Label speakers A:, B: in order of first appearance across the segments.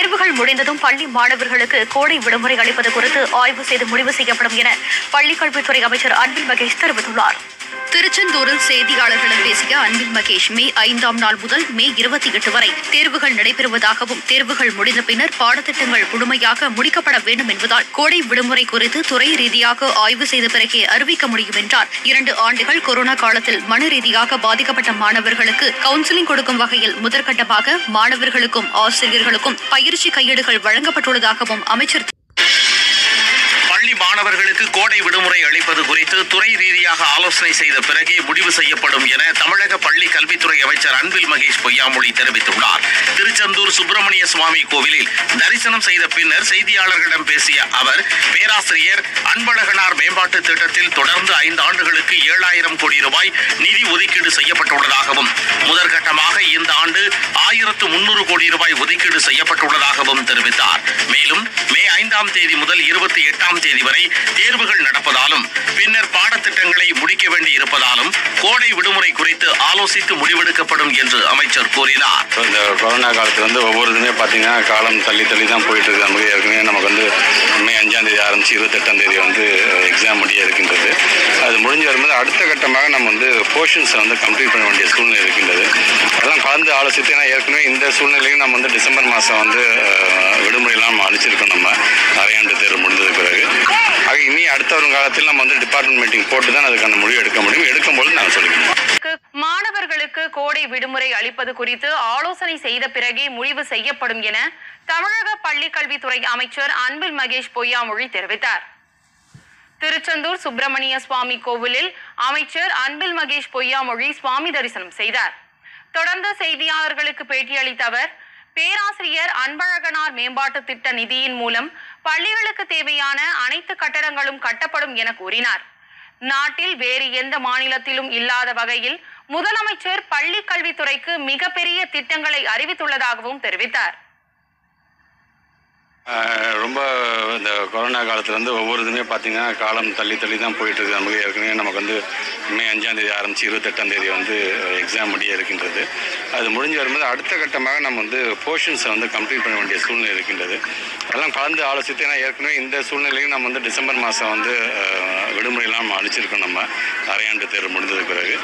A: தேர்வுகள் முடிந்ததும் பள்ளி மாணவர்களுக்கு கோடை விடுமுறை அளிப்பது குறித்து ஆய்வு செய்து முடிவு செய்யப்படும் என பள்ளிக்கல்வித்துறை அமைச்சர் அன்பில் மகேஷ் தெரிவித்துள்ளார் திருச்செந்தூரில் செய்தியாளர்களிடம் பேசிய அன்பில் மகேஷ் மே ஐந்தாம் நாள் முதல் மே இருபத்தி எட்டு வரை தேர்வுகள் நடைபெறுவதாகவும் தேர்வுகள் முடிந்த பின்னர் பாடத்திட்டங்கள் முழுமையாக முடிக்கப்பட வேண்டும் என்பதால் கோடை விடுமுறை குறித்து துறை ரீதியாக ஆய்வு செய்த பிறகே அறிவிக்க முடியும் என்றார் இரண்டு ஆண்டுகள் கொரோனா காலத்தில் மன ரீதியாக பாதிக்கப்பட்ட மாணவர்களுக்கு கவுன்சிலிங் கொடுக்கும் வகையில் முதற்கட்டமாக மாணவர்களுக்கும் ஆசிரியர்களுக்கும் பயிற்சி கையேடுகள் வழங்கப்பட்டுள்ளதாகவும் அமைச்சர்
B: மாணவர்களுக்கு கோடை விடுமுறை அளிப்பது குறித்து துறை ரீதியாக ஆலோசனை செய்த பிறகே முடிவு செய்யப்படும் என தமிழக பள்ளி கல்வித்துறை அமைச்சர் அன்பில் மகேஷ் பொய்யாமொழி தெரிவித்துள்ளார் திருச்செந்தூர் சுப்பிரமணிய சுவாமி கோவிலில் தரிசனம் செய்த பின்னர் செய்தியாளர்களிடம் பேசிய அவர் பேராசிரியர் அன்பழகனார் மேம்பாட்டுத் திட்டத்தில் தொடர்ந்து ஐந்து ஆண்டுகளுக்கு ஏழாயிரம் கோடி ரூபாய் நிதி ஒதுக்கீடு செய்யப்பட்டுள்ளதாகவும் முதற்கட்டமாக இந்த ஆண்டு ஆயிரத்து முன்னூறு கோடி ரூபாய் ஒதுக்கீடு செய்யப்பட்டுள்ளதாகவும் தெரிவித்தார் மேலும் ஐந்தாம் தேதி முதல் இருபத்தி எட்டாம் தேதி வரை தேர்வுகள் நடப்பதாலும் பின்னர் பாடத்திட்டங்களை முடிக்க வேண்டி இருப்பதாலும் கோடை விடுமுறை குறித்து ஆலோசித்து முடிவெடுக்கப்படும் என்று அமைச்சர் கூறினார் இந்த கொரோனா காலத்துல வந்து ஒவ்வொரு இதுமே பார்த்தீங்கன்னா காலம் தள்ளி தள்ளி தான் போயிட்டு இருக்கு நமக்கு ஏற்கனவே நமக்கு வந்து மே அஞ்சாம் தேதி ஆரம்பிச்சு இருபத்தெட்டாம் தேதி வந்து எக்ஸாம் முடிய இருக்கின்றது அது முடிஞ்சு வரும்போது அடுத்த கட்டமாக நம்ம வந்து போர்ஷன்ஸை வந்து கம்ப்ளீட் பண்ண வேண்டிய சூழ்நிலை இருக்கின்றது அதெல்லாம் கலந்து ஆலோசித்து ஏன்னா ஏற்கனவே இந்த சூழ்நிலையும் நம்ம வந்து டிசம்பர் மாதம் வந்து விடுமுறையெல்லாம் வரும் காலத்தில் நம்ம வந்து டிபார்ட்மெண்ட் மீட்டிங் போட்டு தான் அதுக்கான முடிவு எடுக்க முடியும் எடுக்கும்போது நாங்கள் சொல்லிக்கிறோம்
C: மாணவர்களுக்கு கோடை விடுமுறை அளிப்பது குறித்து ஆலோசனை செய்த பிறகே முடிவு செய்யப்படும் என தமிழக பள்ளிக்கல்வித்துறை அமைச்சர் அன்பில் மகேஷ் பொய்யாமொழி தெரிவித்தார் திருச்செந்தூர் சுப்பிரமணிய சுவாமி கோவிலில் அமைச்சர் அன்பில் மகேஷ் பொய்யாமொழி சுவாமி தரிசனம் செய்தார் தொடர்ந்து செய்தியாளர்களுக்கு பேட்டியளித்த அவர் பேராசிரியர் அன்பழகனார் மேம்பாட்டு திட்ட நிதியின் மூலம் பள்ளிகளுக்கு தேவையான அனைத்து கட்டடங்களும் கட்டப்படும் என கூறினார் நாட்டில் வேறு எந்த மாநிலத்திலும் இல்லாத வகையில் முதலமைச்சர் பள்ளி கல்வித்துறைக்கு மிகப்பெரிய திட்டங்களை அறிவித்துள்ளதாகவும் தெரிவித்தார்
B: ரொம்ப கொரோனா காலத்துலேருந்து ஒவ்வொரு இதுவுமே பார்த்திங்கன்னா காலம் தள்ளி தள்ளி தான் போயிட்டுருக்கு நமக்கு ஏற்கனவே நமக்கு வந்து மே அஞ்சாந்தேதி ஆரம்பித்து இருபத்தெட்டாந்தேதி வந்து எக்ஸாம் முடிய இருக்கின்றது அது முடிஞ்சு வரும்போது அடுத்த கட்டமாக நம்ம வந்து போர்ஷன்ஸை வந்து கம்ப்ளீட் பண்ண வேண்டிய சூழ்நிலை இருக்கின்றது அதெல்லாம் கலந்து ஆலோசித்து ஏன்னா ஏற்கனவே இந்த சூழ்நிலையும் நம்ம வந்து டிசம்பர் மாதம் வந்து விடுமுறையெல்லாம் அழிச்சிருக்கோம் நம்ம அரையாண்டு தேர்வு முடிஞ்சதுக்கு பிறகு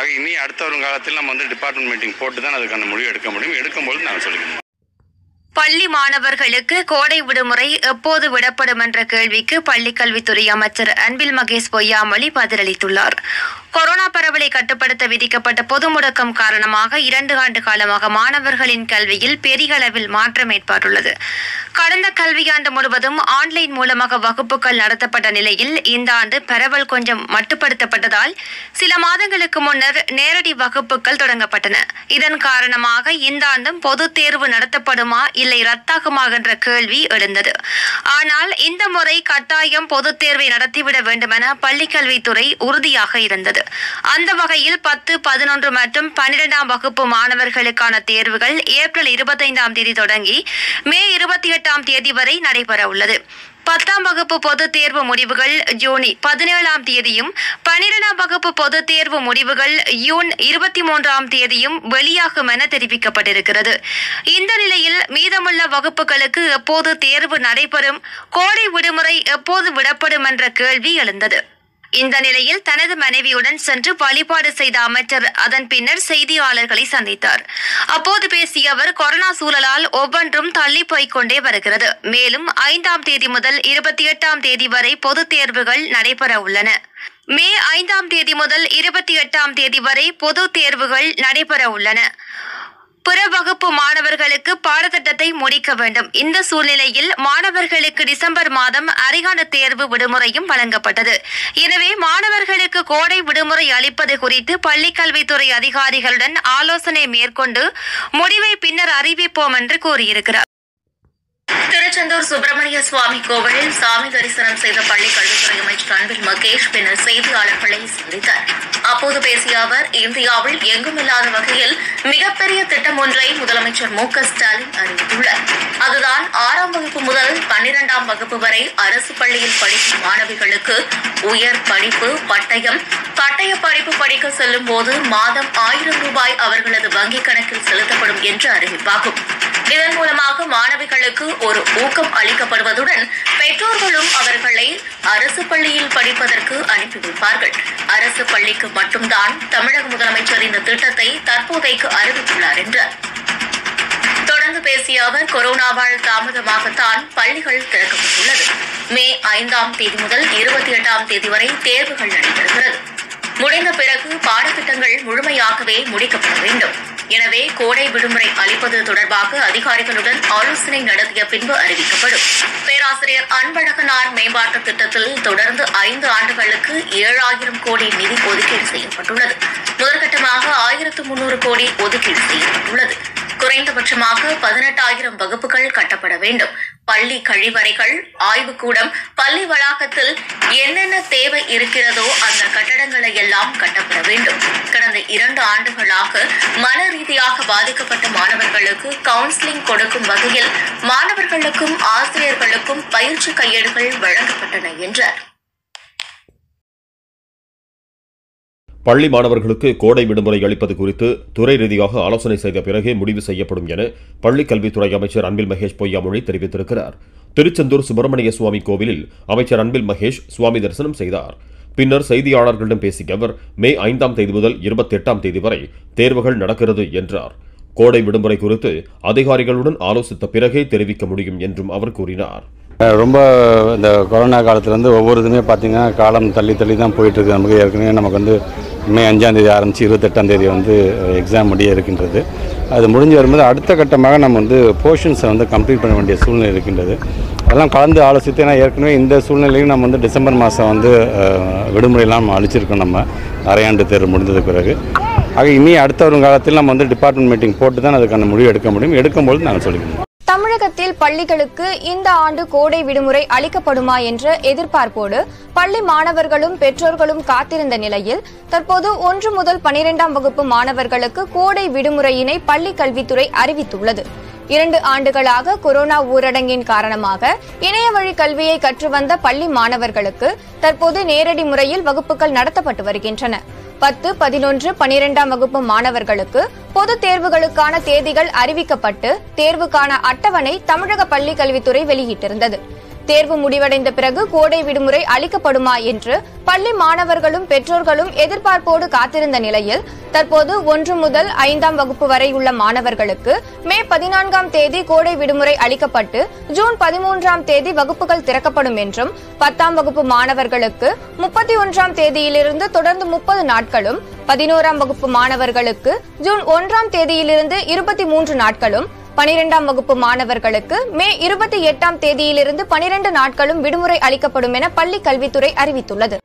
B: ஆக இனி அடுத்த வரும் காலத்தில் நம்ம வந்து டிபார்ட்மெண்ட் மீட்டிங் போட்டு தான் அதுக்கான முடிவு எடுக்க முடியும் எடுக்கும்போது நான் சொல்லிக்கிறேன்
C: பள்ளி மாணவர்களுக்கு கோடை விடுமுறை எப்போது விடப்படும் என்ற கேள்விக்கு பள்ளிக்கல்வித்துறை அமைச்சர் அன்பில் மகேஷ் பொய்யாமொழி பதிலளித்துள்ளார் கொரோனா பரவலை கட்டுப்படுத்த விதிக்கப்பட்ட பொது முடக்கம் காரணமாக இரண்டு ஆண்டு காலமாக மாணவர்களின் கல்வியில் பெரிய அளவில் மாற்றம் ஏற்பட்டுள்ளது கடந்த கல்வியாண்டு முழுவதும் ஆன்லைன் மூலமாக வகுப்புகள் நடத்தப்பட்ட நிலையில் இந்த ஆண்டு பரவல் கொஞ்சம் மட்டுப்படுத்தப்பட்டதால் சில மாதங்களுக்கு முன்னர் நேரடி வகுப்புகள் தொடங்கப்பட்டன இதன் காரணமாக இந்த ஆண்டும் பொது தேர்வு நடத்தப்படுமா இல்லை ரத்தாகுமா என்ற கேள்வி எழுந்தது ஆனால் இந்த முறை கட்டாயம் பொது தேர்வை நடத்திவிட வேண்டுமென பள்ளிக்கல்வித்துறை உறுதியாக இருந்தது அந்த வகையில் பத்து பதினொன்று மற்றும் பன்னிரெண்டாம் வகுப்பு மாணவர்களுக்கான தேர்வுகள் ஏப்ரல் இருபத்தைந்தாம் தேதி தொடங்கி மே இருபத்தி எட்டாம் தேதி வரை நடைபெற உள்ளது பத்தாம் வகுப்பு பொதுத் தேர்வு முடிவுகள் ஜூன் பதினேழாம் தேதியும் பனிரெண்டாம் வகுப்பு பொதுத் தேர்வு முடிவுகள் ஜூன் இருபத்தி மூன்றாம் தேதியும் வெளியாகும் என தெரிவிக்கப்பட்டிருக்கிறது இந்த நிலையில் மீதமுள்ள வகுப்புகளுக்கு எப்போது தேர்வு நடைபெறும் கோடை விடுமுறை எப்போது விடப்படும் என்ற கேள்வி எழுந்தது இந்த நிலையில் தனது மனைவியுடன் சென்று வழிபாடு செய்த அமைச்சர் அதன் பின்னர் செய்தியாளர்களை சந்தித்தார் அப்போது பேசிய அவர் கொரோனா சூழலால் ஒவ்வொன்றும் தள்ளி போய்கொண்டே வருகிறது மேலும் ஐந்தாம் தேதி முதல் இருபத்தி எட்டாம் தேதி வரை பொதுத் தேர்வுகள் நடைபெற உள்ளன மே ஐந்தாம் தேதி முதல் இருபத்தி எட்டாம் தேதி வரை பொது தேர்வுகள் நடைபெற உள்ளன புற வகுப்பு மாணவர்களுக்கு பாடத்திட்டத்தை முடிக்க வேண்டும் இந்த சூழ்நிலையில் மாணவர்களுக்கு டிசம்பர் மாதம் அரையாண்டு தேர்வு விடுமுறையும் வழங்கப்பட்டது எனவே மாணவர்களுக்கு கோடை விடுமுறை அளிப்பது குறித்து பள்ளிக்கல்வித்துறை அதிகாரிகளுடன் ஆலோசனை மேற்கொண்டு முடிவை பின்னர் அறிவிப்போம் என்று கூறியிருக்கிறார் திருச்செந்தூர் சுப்பிரமணிய சுவாமி கோவிலில் சாமி தரிசனம் செய்த பள்ளி
A: கல்வித்துறை அமைச்சர் அன்பில் மகேஷ் பின்னர் செய்தியாளர்களை சந்தித்தார் அப்போது பேசிய அவர் இந்தியாவில் எங்கும் இல்லாத வகையில் மிகப்பெரிய திட்டம் ஒன்றை முதலமைச்சர் மு க ஸ்டாலின் அறிவித்துள்ளார் அதுதான் ஆறாம் வகுப்பு முதல் பன்னிரண்டாம் வகுப்பு வரை அரசு பள்ளியில் படிக்கும் மாணவிகளுக்கு உயர் படிப்பு பட்டயம் பட்டய படிப்பு படிக்க செல்லும் போது மாதம் ஆயிரம் ரூபாய் அவர்களது வங்கிக் கணக்கில் செலுத்தப்படும் என்று அறிவிப்பாகும் இதன் மூலமாக மாணவிகளுக்கு ஒரு ஊக்கம் அளிக்கப்படுவதுடன் பெற்றோர்களும் அவர்களை அரசு பள்ளியில் படிப்பதற்கு அனுப்பி வைப்பார்கள் அரசு பள்ளிக்கு மட்டும்தான் தமிழக முதலமைச்சர் இந்த திட்டத்தை தற்போதைக்கு அறிவித்துள்ளார் என்றார் தொடர்ந்து பேசிய அவர் கொரோனாவால் தாமதமாகத்தான் பள்ளிகள் திறக்கப்பட்டுள்ளது மே ஐந்தாம் தேதி முதல் இருபத்தி எட்டாம் தேதி வரை தேர்வுகள் நடைபெறுகிறது முடிந்த பிறகு பாடத்திட்டங்கள் முழுமையாகவே முடிக்கப்பட வேண்டும் எனவே கோடை விடுமுறை அளிப்பது தொடர்பாக அதிகாரிகளுடன் ஆலோசனை நடத்திய பின்பு அறிவிக்கப்படும் பேராசிரியர் அன்பழகனார் மேம்பாட்டுத் திட்டத்தில் தொடர்ந்து ஐந்து ஆண்டுகளுக்கு ஏழாயிரம் கோடி நிதி ஒதுக்கீடு செய்யப்பட்டுள்ளது முதற்கட்டமாக ஆயிரத்து முன்னூறு கோடி ஒதுக்கீடு செய்யப்பட்டுள்ளது குறைந்தபட்சமாக பதினெட்டாயிரம் வகுப்புகள் கட்டப்பட வேண்டும் பள்ளி கழிவறைகள் ஆய்வுக்கூடம் பள்ளி வளாகத்தில் என்னென்ன தேவை இருக்கிறதோ அந்த கட்டடங்களை எல்லாம் கட்டப்பட வேண்டும் கடந்த இரண்டு ஆண்டுகளாக மன ரீதியாக பாதிக்கப்பட்ட மாணவர்களுக்கு கவுன்சிலிங் கொடுக்கும் வகையில் மாணவர்களுக்கும் ஆசிரியர்களுக்கும் பயிற்சி கையேடுகள் வழங்கப்பட்டன என்றார்
B: பள்ளி மாணவர்களுக்கு கோடை விடுமுறை அளிப்பது குறித்து துறை ரீதியாக ஆலோசனை செய்த பிறகே முடிவு செய்யப்படும் என பள்ளிக் கல்வித்துறை அமைச்சர் அன்பில் மகேஷ் பொய்யாமொழி தெரிவித்திருக்கிறார் திருச்செந்தூர் சுப்பிரமணிய சுவாமி கோவிலில் அமைச்சர் அன்பில் மகேஷ் சுவாமி தரிசனம் செய்தார் பின்னர் செய்தியாளர்களிடம் பேசிய அவர் மே ஐந்தாம் தேதி முதல் இருபத்தி எட்டாம் தேதி வரை தேர்வுகள் நடக்கிறது என்றார் கோடை விடுமுறை குறித்து அதிகாரிகளுடன் ஆலோசித்த பிறகே தெரிவிக்க முடியும் என்றும் அவர் கூறினார் ரொம்ப இந்த கொரோனா காலத்துலேருந்து ஒவ்வொரு இதுவுமே பார்த்திங்கன்னா காலம் தள்ளி தள்ளி தான் போயிட்டுருக்கு நமக்கு ஏற்கனவே நமக்கு வந்து மே அஞ்சாந்தேதி ஆரம்பித்து இருபத்தெட்டாந்தேதி வந்து எக்ஸாம் முடிய இருக்கின்றது அது முடிஞ்சு வரும்போது அடுத்த கட்டமாக நம்ம வந்து போர்ஷன்ஸை வந்து கம்ப்ளீட் பண்ண வேண்டிய சூழ்நிலை இருக்கின்றது அதெல்லாம் கலந்து ஆலோசித்து ஏன்னா ஏற்கனவே இந்த சூழ்நிலையும் நம்ம வந்து டிசம்பர் மாதம் வந்து விடுமுறையெல்லாம் நம்ம அழிச்சிருக்கோம் நம்ம அரையாண்டு தேர்வு முடிந்தது பிறகு ஆக இனி அடுத்த வரும் காலத்தில் நம்ம வந்து டிபார்ட்மெண்ட் மீட்டிங் போட்டு தான் அதுக்கான முடிவு எடுக்க முடியும் எடுக்கும்போது நாங்கள் சொல்லிக்கிறோம்
D: தமிழகத்தில் பள்ளிகளுக்கு இந்த ஆண்டு கோடை விடுமுறை அளிக்கப்படுமா என்ற எதிர்பார்ப்போடு பள்ளி மாணவர்களும் பெற்றோர்களும் காத்திருந்த நிலையில் தற்போது ஒன்று முதல் பனிரெண்டாம் வகுப்பு மாணவர்களுக்கு கோடை விடுமுறையினை பள்ளி கல்வித்துறை அறிவித்துள்ளது இரண்டு ஆண்டுகளாக கொரோனா ஊரடங்கின் காரணமாக இணைய வழி கல்வியை கற்று வந்த பள்ளி மாணவர்களுக்கு தற்போது நேரடி முறையில் வகுப்புகள் நடத்தப்பட்டு வருகின்றன பத்து பதினொன்று பனிரெண்டாம் வகுப்பு மாணவர்களுக்கு பொதுத் தேர்வுகளுக்கான தேதிகள் அறிவிக்கப்பட்டு தேர்வுக்கான அட்டவணை தமிழக பள்ளிக்கல்வித்துறை கல்வித்துறை வெளியிட்டிருந்தது தேர்வு முடிவடைந்த பிறகு கோடை விடுமுறை அளிக்கப்படுமா என்று பள்ளி மாணவர்களும் பெற்றோர்களும் எதிர்பார்ப்போடு காத்திருந்த நிலையில் தற்போது ஒன்று முதல் ஐந்தாம் வகுப்பு வரை உள்ள மாணவர்களுக்கு மே பதினான்காம் தேதி கோடை விடுமுறை அளிக்கப்பட்டு ஜூன் பதிமூன்றாம் தேதி வகுப்புகள் திறக்கப்படும் என்றும் பத்தாம் வகுப்பு மாணவர்களுக்கு முப்பத்தி ஒன்றாம் தேதியிலிருந்து தொடர்ந்து முப்பது நாட்களும் பதினோராம் வகுப்பு மாணவர்களுக்கு ஜூன் ஒன்றாம் தேதியிலிருந்து இருபத்தி மூன்று நாட்களும் பனிரெண்டாம் வகுப்பு மாணவர்களுக்கு மே இருபத்தி எட்டாம் தேதியிலிருந்து பனிரெண்டு நாட்களும் விடுமுறை அளிக்கப்படும் என பள்ளி கல்வித்துறை அறிவித்துள்ளது